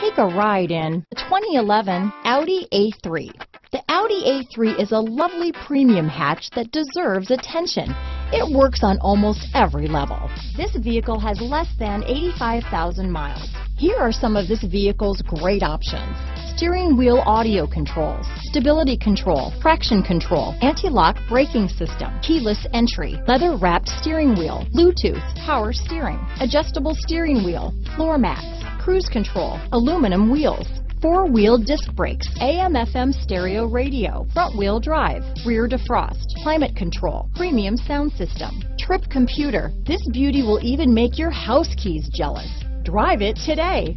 Take a ride in the 2011 Audi A3. The Audi A3 is a lovely premium hatch that deserves attention. It works on almost every level. This vehicle has less than 85,000 miles. Here are some of this vehicle's great options. Steering wheel audio controls, stability control, traction control, anti-lock braking system, keyless entry, leather wrapped steering wheel, Bluetooth, power steering, adjustable steering wheel, floor mats, cruise control, aluminum wheels, four-wheel disc brakes, AM FM stereo radio, front wheel drive, rear defrost, climate control, premium sound system, trip computer. This beauty will even make your house keys jealous. Drive it today.